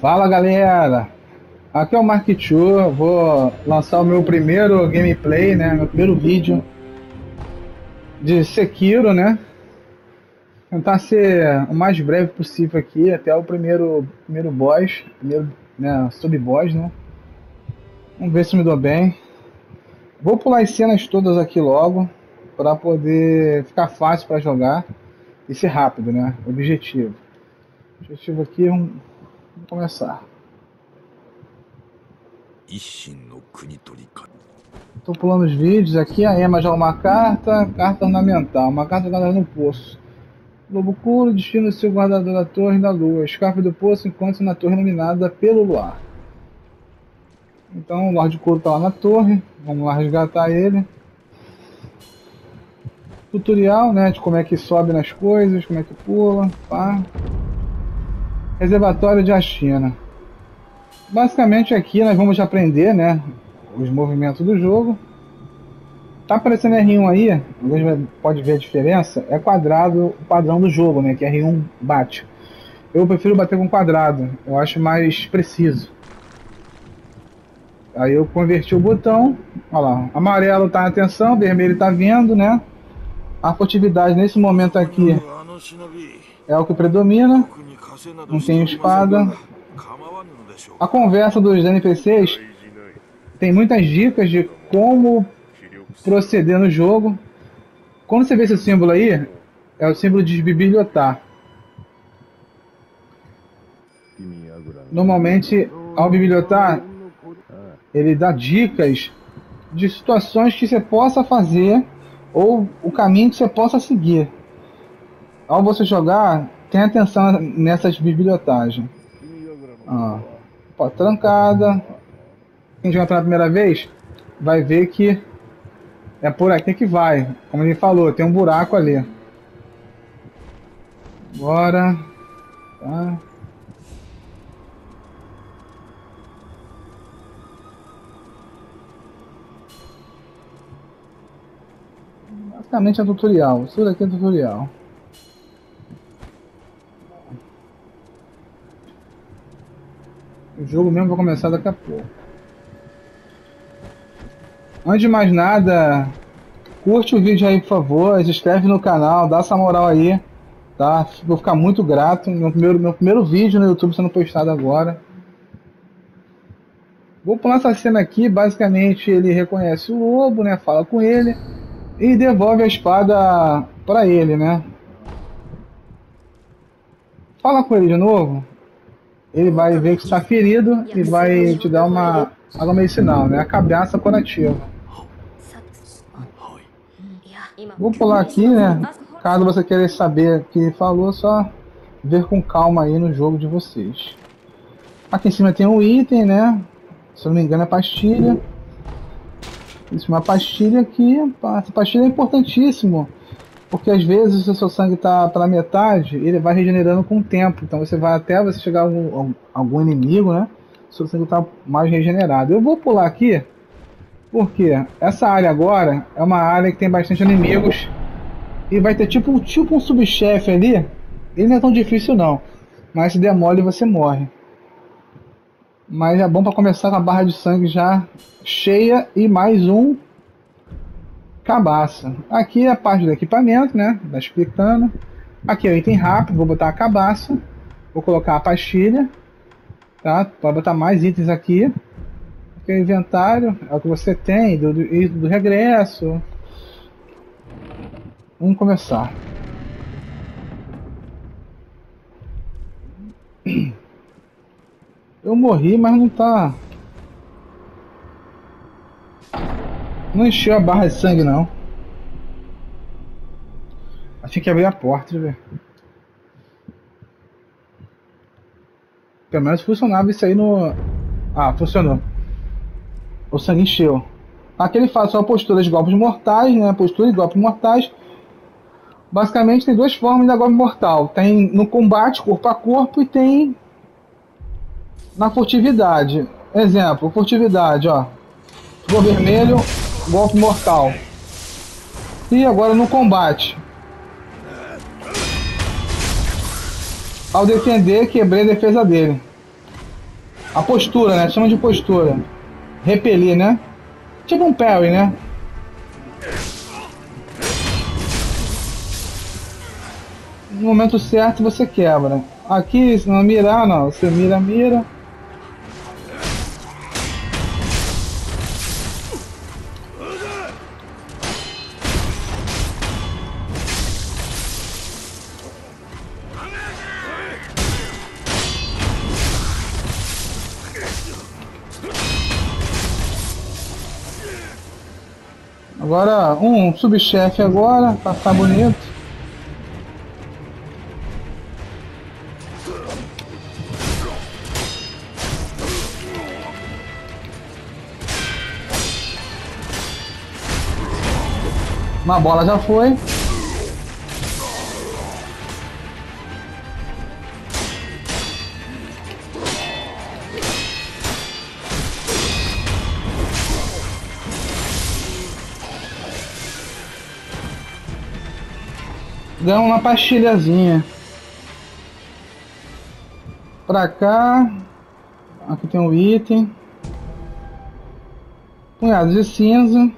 Fala galera, aqui é o Mark vou lançar o meu primeiro gameplay, né, meu primeiro vídeo de Sekiro, né, tentar ser o mais breve possível aqui, até o primeiro, primeiro boss, primeiro, né, sub-boss, né, vamos ver se me dou bem. Vou pular as cenas todas aqui logo, para poder ficar fácil para jogar e ser rápido, né, objetivo. Objetivo aqui é um Vamos começar. Estou pulando os vídeos aqui, a Ema já é uma carta, carta ornamental, uma carta guardada no poço. Lobo Curo, destino seu guardador da torre da lua. Escape do poço encontra na torre iluminada pelo luar. Então o Lorde Couro está lá na torre, vamos lá resgatar ele. Tutorial, né, de como é que sobe nas coisas, como é que pula, pá. Reservatório de Ashina. Basicamente aqui nós vamos aprender, né, os movimentos do jogo. Tá aparecendo R1 aí, alguém pode ver a diferença, é quadrado o padrão do jogo, né, que R1 bate. Eu prefiro bater com quadrado, eu acho mais preciso. Aí eu converti o botão, olha lá, amarelo tá na atenção, vermelho tá vendo, né? A furtividade nesse momento aqui é o que predomina não tem espada. A conversa dos NPCs tem muitas dicas de como proceder no jogo. Quando você vê esse símbolo aí, é o símbolo de bibliotar. Normalmente, ao bibliotar, ele dá dicas de situações que você possa fazer ou o caminho que você possa seguir. Ao você jogar, tem atenção nessas bibliotagens. Ó, porta trancada. Quem joga pela primeira vez vai ver que é por aqui que vai. Como ele falou, tem um buraco ali. Bora. Tá. Basicamente é tutorial. Isso daqui é tutorial. O jogo mesmo vai começar daqui a pouco. Antes de mais nada, curte o vídeo aí, por favor, se inscreve no canal, dá essa moral aí, tá? Vou ficar muito grato. Meu primeiro, meu primeiro vídeo no YouTube sendo postado agora. Vou pular essa cena aqui, basicamente ele reconhece o lobo, né? Fala com ele e devolve a espada para ele, né? Fala com ele de novo ele vai ver que está ferido e vai te dar uma água medicinal, né? A cabeça curativa. Vou pular aqui, né? Caso você queira saber o que ele falou, só ver com calma aí no jogo de vocês. Aqui em cima tem um item, né? Se eu não me engano é pastilha. Isso, uma pastilha aqui. Essa pastilha é importantíssimo porque às vezes o seu sangue está pela metade, ele vai regenerando com o tempo. Então você vai até você chegar a algum, algum inimigo, né? O seu sangue está mais regenerado. Eu vou pular aqui, porque essa área agora é uma área que tem bastante inimigos. E vai ter tipo, tipo um subchefe ali. Ele não é tão difícil não. Mas se der mole você morre. Mas é bom para começar com a barra de sangue já cheia e mais um cabaça. Aqui é a parte do equipamento, né? Tá explicando. Aqui é o item rápido, vou botar a cabaça. Vou colocar a pastilha. Tá? Pode botar mais itens aqui. Aqui é o inventário, é o que você tem do, do, do regresso. Vamos começar. Eu morri, mas não tá Não encheu a barra de sangue, não. Acho que abrir a porta, ver. Pelo menos funcionava isso aí no... Ah, funcionou. O sangue encheu. Aqui ele faz só postura de golpes mortais, né? Postura de golpes mortais. Basicamente tem duas formas de golpe mortal. Tem no combate, corpo a corpo, e tem na furtividade. Exemplo, furtividade, ó. Ficou vermelho, golpe mortal. E agora no combate. Ao defender, quebrei a defesa dele. A postura, né? Chama de postura. Repelir, né? Tipo um parry, né? No momento certo você quebra. Aqui, se não mirar, não. Você mira, mira. Agora, um subchefe agora, pra ficar bonito. Uma bola já foi. Ganhamos uma pastilhazinha. Pra cá. Aqui tem um item. Punhado de cinza.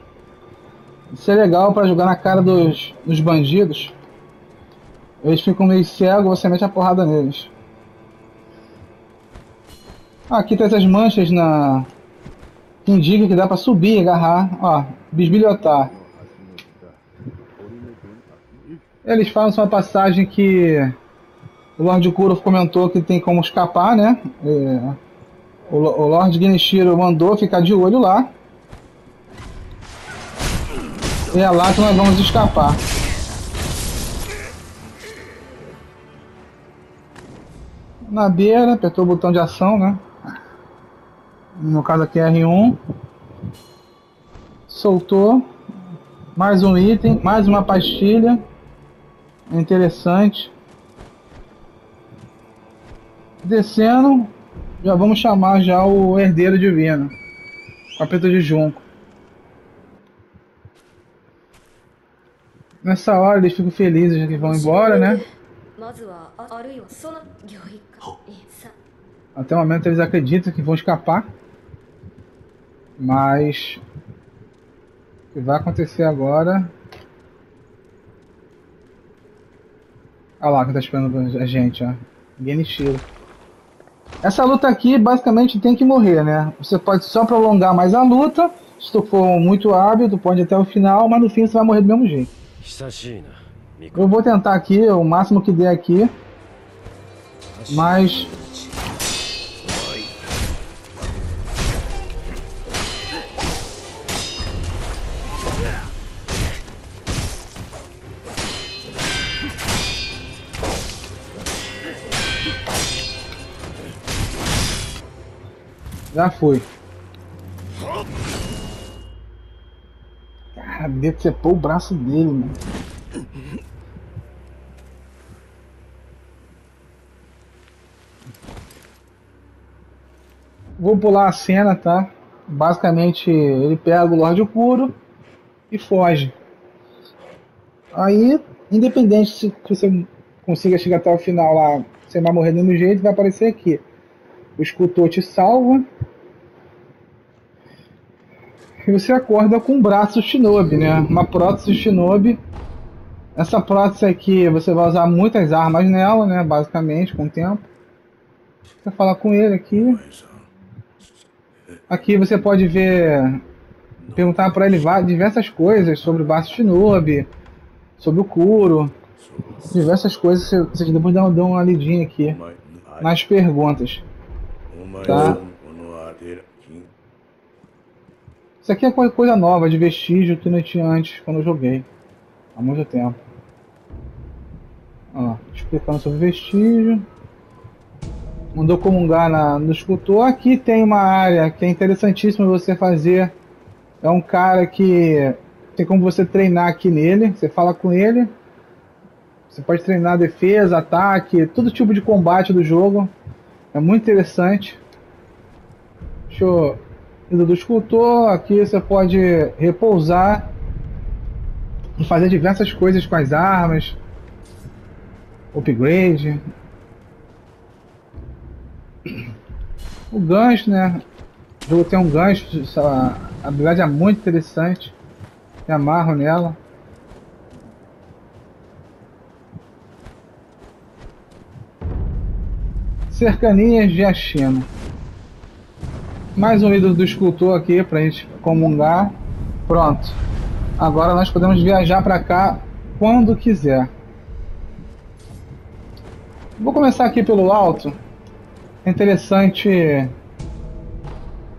Isso é legal pra jogar na cara dos, dos bandidos. Eles ficam meio cegos, você mete a porrada neles. Aqui tem essas manchas na... Que indica que dá pra subir, agarrar. Ó, bisbilhotar. Eles falam uma passagem que o Lord Kuro comentou que tem como escapar, né? É, o, o Lord Genichiro mandou ficar de olho lá. E é lá que nós vamos escapar. Na beira, apertou o botão de ação, né? No caso aqui é R1. Soltou. Mais um item, mais uma pastilha. Interessante. Descendo, já vamos chamar já o herdeiro divino. Capeta de junco. Nessa hora eles ficam felizes que vão embora, né? Até o momento eles acreditam que vão escapar. Mas o que vai acontecer agora Olha lá que tá esperando a gente, ó. Genichiro. Essa luta aqui basicamente tem que morrer, né? Você pode só prolongar mais a luta. Se tu for muito hábil, tu pode ir até o final, mas no fim você vai morrer do mesmo jeito. Eu vou tentar aqui, o máximo que der aqui. Mas Já foi. Cara, decepou o braço dele, mano. Vou pular a cena, tá? Basicamente, ele pega o Lorde Puro e foge. Aí, independente se você consiga chegar até o final lá, você vai morrer do mesmo jeito, vai aparecer aqui. O escultor te salva. E você acorda com um braço Shinobi, né? Uma prótese Shinobi. Essa prótese aqui você vai usar muitas armas nela, né? Basicamente, com o tempo. Vou falar com ele aqui. Aqui você pode ver, perguntar para ele diversas coisas sobre o braço Shinobi, sobre o Kuro, diversas coisas. Vocês depois dão, dão uma lidinha aqui nas perguntas. Tá? Isso aqui é coisa nova, de vestígio que não tinha antes quando eu joguei. Há muito tempo. Ó, explicando sobre vestígio. Mandou comungar na, no escultor. Aqui tem uma área que é interessantíssima você fazer. É um cara que tem como você treinar aqui nele. Você fala com ele. Você pode treinar defesa, ataque, todo tipo de combate do jogo. É muito interessante. Deixa eu... do escultor, aqui você pode repousar e fazer diversas coisas com as armas. Upgrade. O gancho, né? O jogo tem um gancho, a habilidade é muito interessante. Me amarro nela. Cercanias de Achina. Mais um ídolo do escultor aqui pra gente comungar. Pronto. Agora nós podemos viajar para cá quando quiser. Vou começar aqui pelo alto. É interessante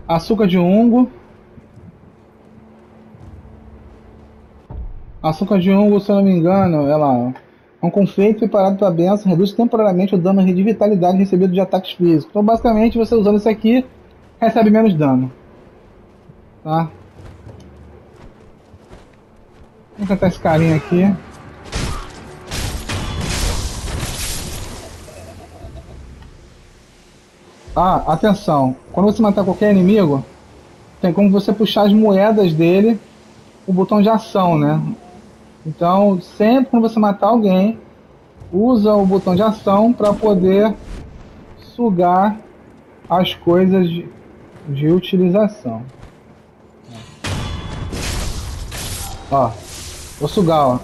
açúcar de ungo. Açúcar de ungo, se eu não me engano, ela é um confeito preparado para a benção, reduz temporariamente o dano de vitalidade recebido de ataques físicos. Então, basicamente, você usando isso aqui, recebe menos dano. Tá? Vamos tentar esse carinha aqui. Ah, atenção. Quando você matar qualquer inimigo, tem como você puxar as moedas dele, o botão de ação, né? Então, sempre quando você matar alguém, usa o botão de ação para poder sugar as coisas de, utilização. Ó, vou sugar, ó,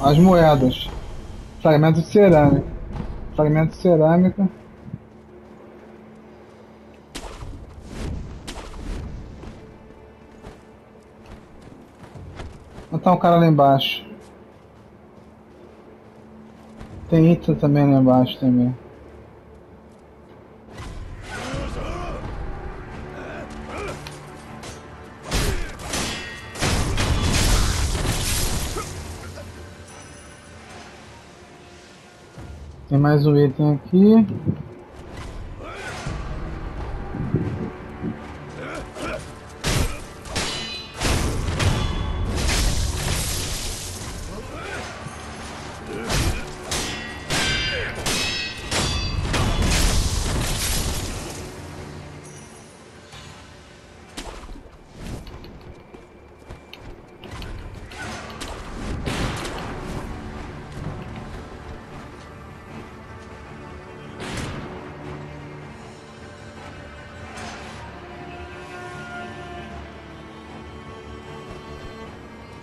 as moedas, fragmento de cerâmica, fragmento de cerâmica. Matar um cara lá embaixo. Tem item também lá embaixo também. Mais um item aqui.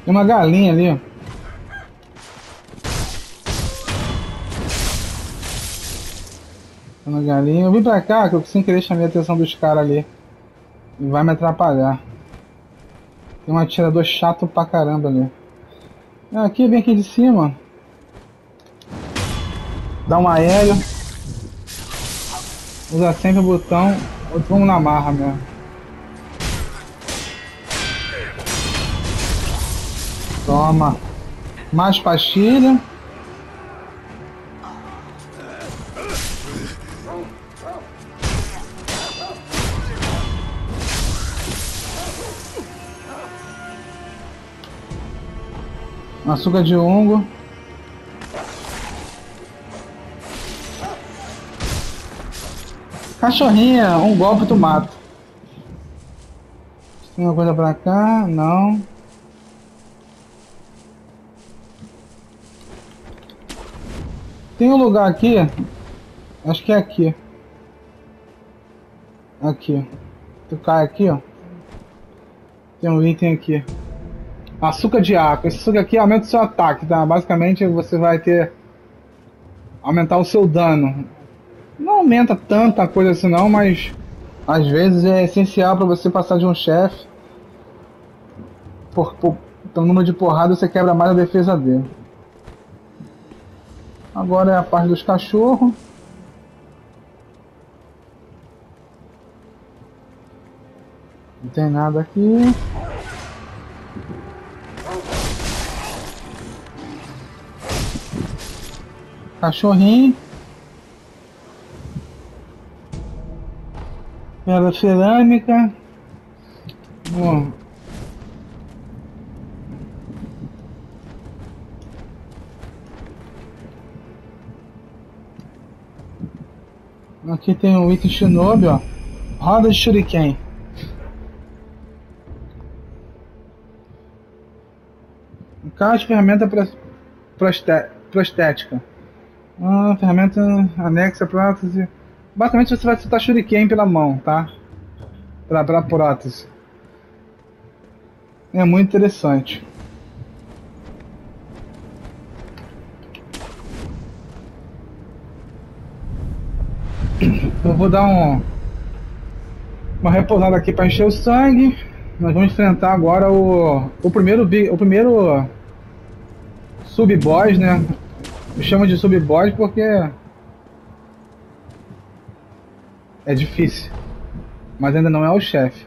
Tem uma galinha ali, ó. Tem uma galinha. Eu vim pra cá que eu sem querer chamei a atenção dos caras ali. E vai me atrapalhar. Tem um atirador chato pra caramba ali. É, aqui, vem aqui de cima. Dá um aéreo. Usa sempre o botão. Vamos na marra mesmo. Toma. Mais pastilha. Açúcar de ungo. Cachorrinha, um golpe tu mata. Tem uma coisa pra cá? Não. Tem um lugar aqui, acho que é aqui. Aqui. Tu cai aqui, ó. Tem um item aqui. Açúcar de água. Esse açúcar aqui aumenta o seu ataque, tá? Basicamente você vai ter... Aumentar o seu dano. Não aumenta tanta coisa assim não, mas... Às vezes é essencial para você passar de um chefe. Por, por, pelo número de porrada você quebra mais a defesa dele. Agora é a parte dos cachorros. Não tem nada aqui. Cachorrinho. Pedra cerâmica. Bom, Aqui tem o item Shinobi, ó. Roda de Shuriken. Caixa ferramenta prostética. Ah, ferramenta anexa prótese. Basicamente você vai soltar shuriken pela mão, tá? Pela, pela prótese. É muito interessante. Vou dar um, uma repousada aqui para encher o sangue. Nós vamos enfrentar agora o, o primeiro o primeiro sub-boss, né? Eu chamo de sub-boss porque é difícil, mas ainda não é o chefe.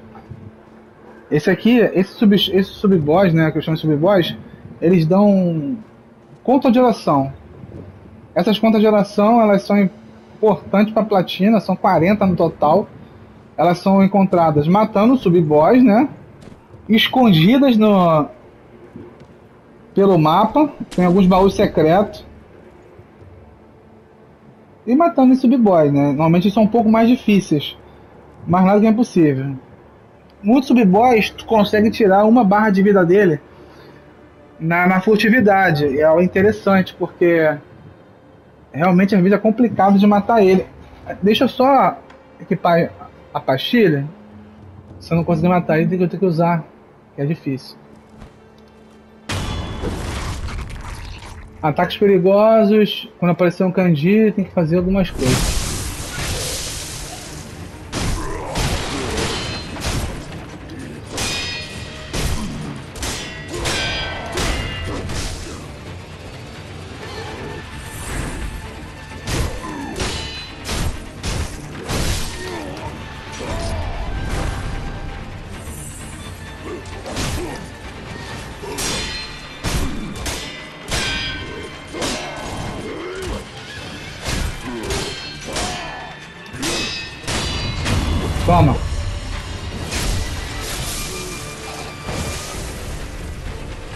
Esse aqui, esse sub esse sub-boss, né, que eu chamo de sub-boss, eles dão conta de oração. Essas contas de oração, elas são importantes para platina, são 40 no total. Elas são encontradas matando sub-boss, né? Escondidas no pelo mapa, tem alguns baús secretos e matando sub-boy, né? Normalmente são um pouco mais difíceis, mas nada que é impossível. Muitos sub-boys consegue tirar uma barra de vida dele na, na furtividade. E é interessante, porque realmente às vezes é complicado de matar ele. Deixa eu só equipar a pastilha. Se eu não conseguir matar ele, eu ter que usar, que é difícil. Ataques perigosos. Quando aparecer um Kandi, tem que fazer algumas coisas.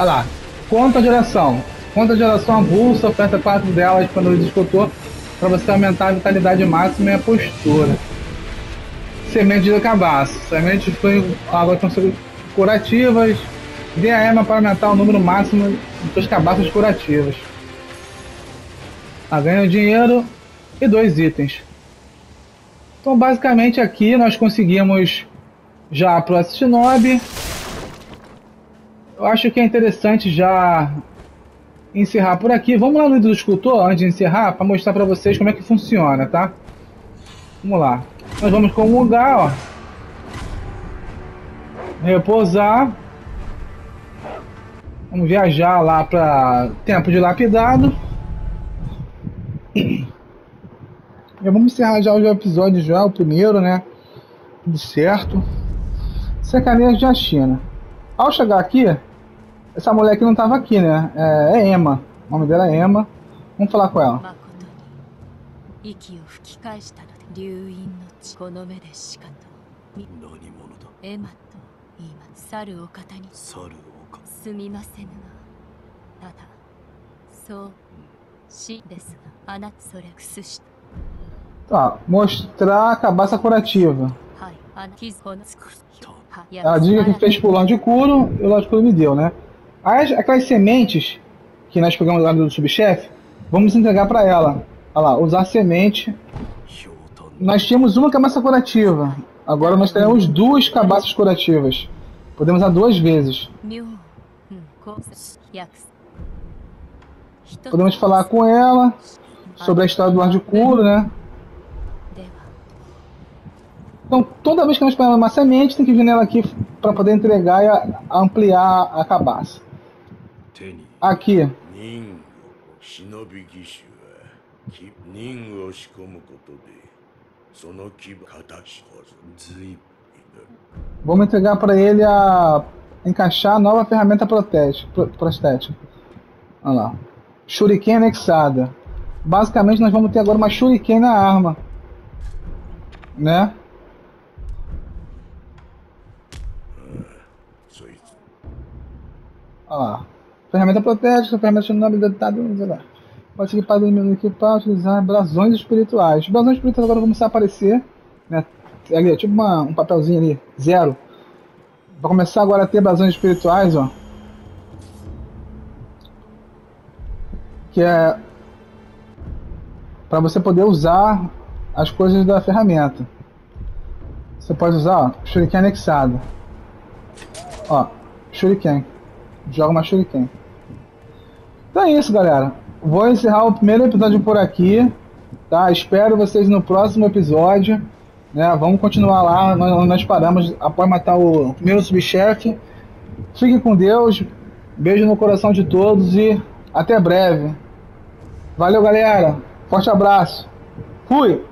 Olha lá. Conta a geração. Conta a geração avulsa, oferta 4 delas quando ele discutou para você aumentar a vitalidade máxima e a postura. Semente de cabaço. Sementes foi água curativas. Dê a Ema para aumentar o número máximo de suas cabaças curativas. Ah, ganha dinheiro e dois itens. Então, basicamente aqui nós conseguimos já para o Shinobi. Eu acho que é interessante já encerrar por aqui. Vamos lá no do escultor antes de encerrar para mostrar para vocês como é que funciona, tá? Vamos lá. Nós vamos comungar, ó. Repousar. Vamos viajar lá para Tempo de Lapidado. Já vamos encerrar já o episódio já, o primeiro, né? Tudo certo. Cercaneas de China. Ao chegar aqui, essa mulher aqui não estava aqui, né? É, é Emma. O nome dela é Emma. Vamos falar com ela. Tá, mostrar a cabaça curativa. Ela diga que fez pulão de curo e o curo me deu, né? As, aquelas sementes que nós pegamos lá do subchefe, vamos entregar para ela. Olha lá, usar semente. Nós tínhamos uma cabaça curativa. Agora nós teremos duas cabaças curativas. Podemos usar duas vezes. Podemos falar com ela sobre a história do ar de curo, né? Então, toda vez que nós pegamos uma semente, tem que vir nela aqui para poder entregar e ampliar a cabaça. Aqui. Vamos entregar para ele a encaixar a nova ferramenta prostética. Olha lá. Shuriken anexada. Basicamente nós vamos ter agora uma Shuriken na arma. Né? Olha lá. Ferramenta protética, ferramenta de nome dedicado, Pode ser equipado em equipar, utilizar brasões espirituais. Os brasões espirituais agora vão começar a aparecer. Né? Ali, tipo uma, um papelzinho ali, zero. Vai começar agora a ter brasões espirituais, ó. Que é para você poder usar as coisas da ferramenta. Você pode usar, ó, shuriken anexado. Ó, shuriken. Joga uma shuriken. Então é isso, galera. Vou encerrar o primeiro episódio por aqui. Tá? Espero vocês no próximo episódio. Né? Vamos continuar lá. Nós, nós paramos após matar o primeiro subchefe. Fiquem com Deus. Beijo no coração de todos e até breve. Valeu, galera. Forte abraço. Fui!